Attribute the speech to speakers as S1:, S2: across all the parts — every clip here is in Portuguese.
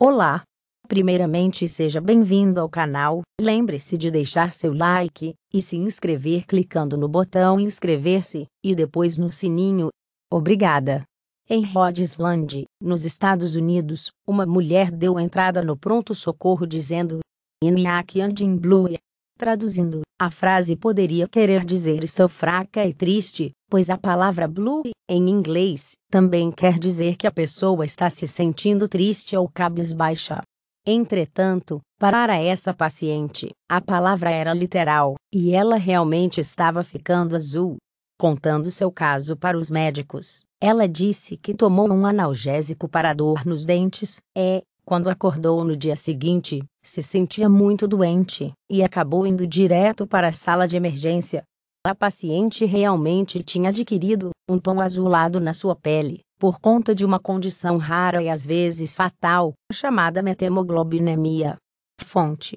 S1: Olá! Primeiramente, seja bem-vindo ao canal. Lembre-se de deixar seu like e se inscrever clicando no botão inscrever-se e depois no sininho. Obrigada! Em Rhode Island, nos Estados Unidos, uma mulher deu entrada no pronto-socorro dizendo Iniak and Blue. Traduzindo, a frase poderia querer dizer estou fraca e triste, pois a palavra blue, em inglês, também quer dizer que a pessoa está se sentindo triste ou cabisbaixa. Entretanto, para essa paciente, a palavra era literal, e ela realmente estava ficando azul. Contando seu caso para os médicos, ela disse que tomou um analgésico para dor nos dentes, é, quando acordou no dia seguinte, se sentia muito doente e acabou indo direto para a sala de emergência. A paciente realmente tinha adquirido um tom azulado na sua pele, por conta de uma condição rara e às vezes fatal, chamada metemoglobinemia. Fonte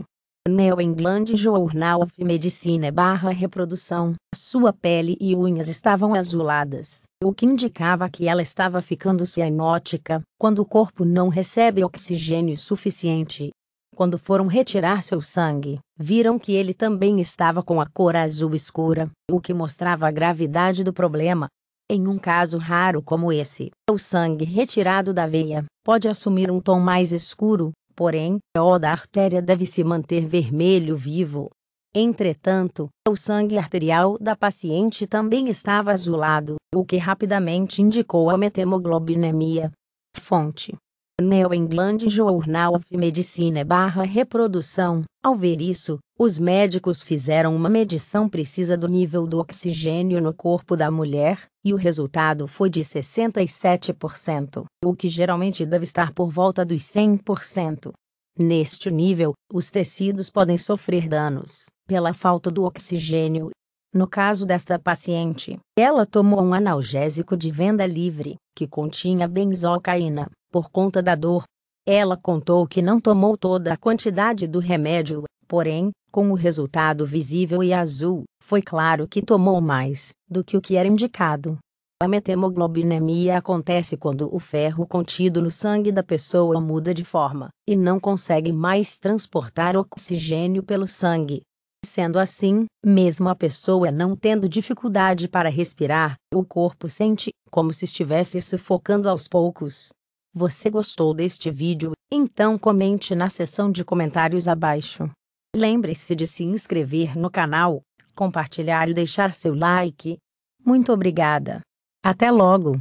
S1: New England Journal of Medicine barra reprodução. Sua pele e unhas estavam azuladas, o que indicava que ela estava ficando cianótica, quando o corpo não recebe oxigênio suficiente. Quando foram retirar seu sangue, viram que ele também estava com a cor azul escura, o que mostrava a gravidade do problema. Em um caso raro como esse, o sangue retirado da veia pode assumir um tom mais escuro, porém, o da artéria deve se manter vermelho vivo. Entretanto, o sangue arterial da paciente também estava azulado, o que rapidamente indicou a metemoglobinemia. Fonte: New England Journal of Medicine barra reprodução. Ao ver isso, os médicos fizeram uma medição precisa do nível do oxigênio no corpo da mulher, e o resultado foi de 67%, o que geralmente deve estar por volta dos 100%. Neste nível, os tecidos podem sofrer danos pela falta do oxigênio. No caso desta paciente, ela tomou um analgésico de venda livre, que continha benzocaína, por conta da dor. Ela contou que não tomou toda a quantidade do remédio, porém, com o resultado visível e azul, foi claro que tomou mais do que o que era indicado. A metemoglobinemia acontece quando o ferro contido no sangue da pessoa muda de forma e não consegue mais transportar oxigênio pelo sangue. Sendo assim, mesmo a pessoa não tendo dificuldade para respirar, o corpo sente como se estivesse sufocando aos poucos. Você gostou deste vídeo? Então comente na seção de comentários abaixo. Lembre-se de se inscrever no canal, compartilhar e deixar seu like. Muito obrigada. Até logo!